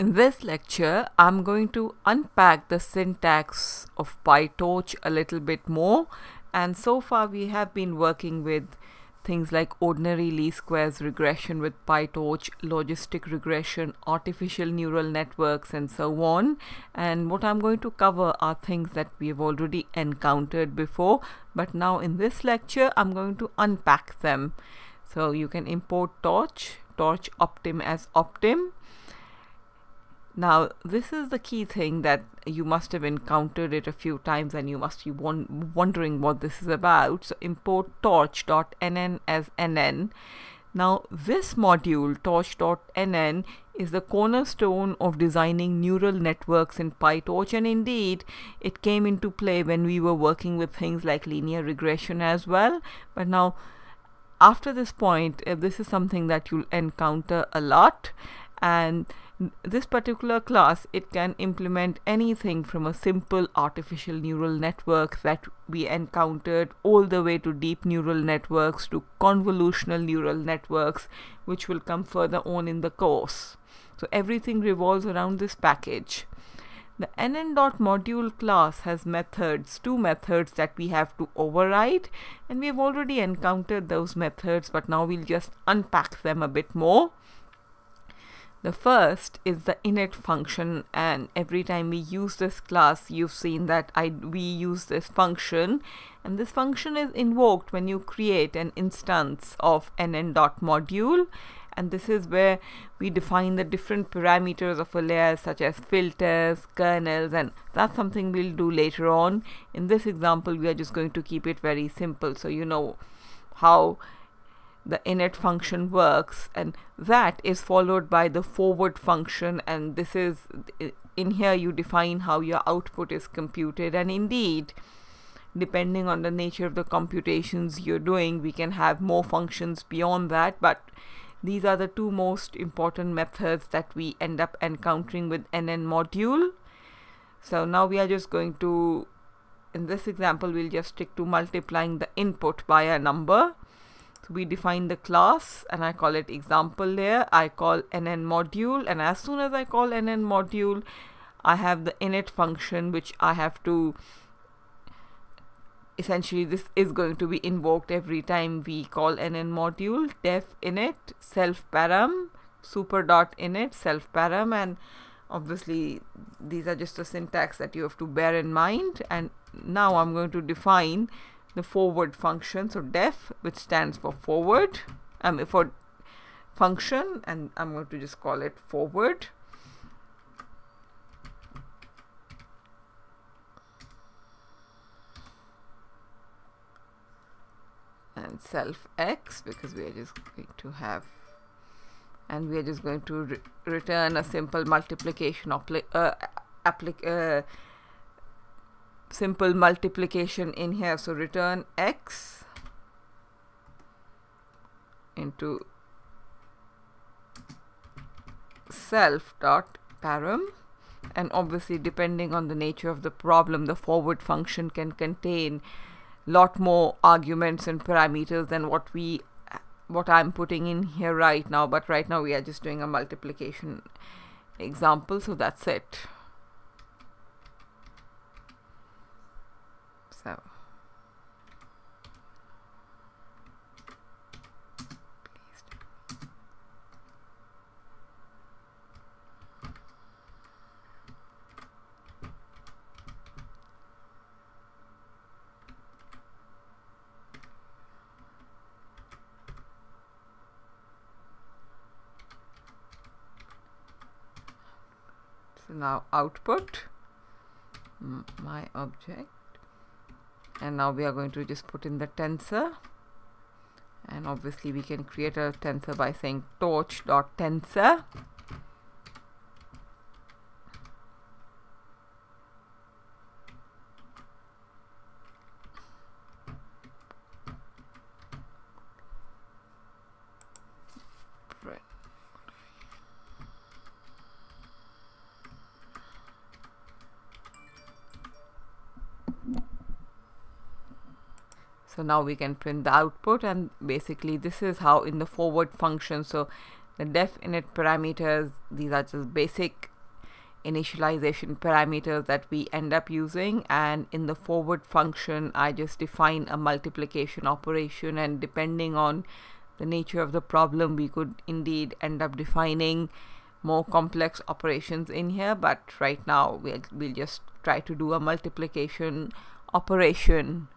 In this lecture, I'm going to unpack the syntax of PyTorch a little bit more. And so far, we have been working with things like ordinary least squares regression with PyTorch, logistic regression, artificial neural networks, and so on. And what I'm going to cover are things that we have already encountered before. But now in this lecture, I'm going to unpack them. So you can import torch, torch optim as optim now, this is the key thing that you must have encountered it a few times and you must be wondering what this is about. So, import torch.nn as nn. Now, this module, torch.nn, is the cornerstone of designing neural networks in PyTorch, and indeed, it came into play when we were working with things like linear regression as well. But now, after this point, uh, this is something that you'll encounter a lot, and this particular class it can implement anything from a simple artificial neural network that we encountered all the way to deep neural networks to convolutional neural networks which will come further on in the course so everything revolves around this package the nn.module class has methods, two methods that we have to override and we have already encountered those methods but now we'll just unpack them a bit more. The first is the init function and every time we use this class you've seen that I we use this function and this function is invoked when you create an instance of nn.module and this is where we define the different parameters of a layer such as filters, kernels and that's something we'll do later on. In this example we are just going to keep it very simple so you know how the init function works and that is followed by the forward function and this is in here you define how your output is computed and indeed depending on the nature of the computations you're doing we can have more functions beyond that but these are the two most important methods that we end up encountering with nn module. So now we are just going to in this example we'll just stick to multiplying the input by a number we define the class and I call it example layer. I call nn module and as soon as I call nn module I have the init function which I have to essentially this is going to be invoked every time we call nn module. Def init self param super dot init self param and obviously these are just the syntax that you have to bear in mind. And now I'm going to define the forward function. So def which stands for forward um, for function and I'm going to just call it forward. And self x because we are just going to have and we are just going to re return a simple multiplication uh, applic uh, simple multiplication in here. So return x into self dot param and obviously depending on the nature of the problem the forward function can contain lot more arguments and parameters than what we what I'm putting in here right now. But right now we are just doing a multiplication example. So that's it so so now output my object. And now we are going to just put in the tensor. And obviously we can create a tensor by saying torch.tensor so now we can print the output and basically this is how in the forward function. So the def init parameters these are just basic initialization parameters that we end up using. And in the forward function I just define a multiplication operation. And depending on the nature of the problem we could indeed end up defining more complex operations in here. But right now we'll, we'll just try to do a multiplication operation